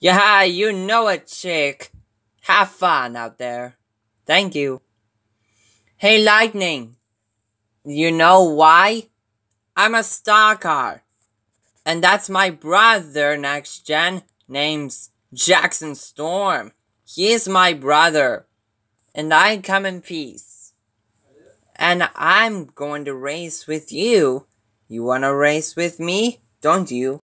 Yeah, you know it, chick. Have fun out there. Thank you. Hey, Lightning. You know why? I'm a star car, And that's my brother next gen. Name's Jackson Storm. He's my brother. And I come in peace. And I'm going to race with you. You wanna race with me? Don't you?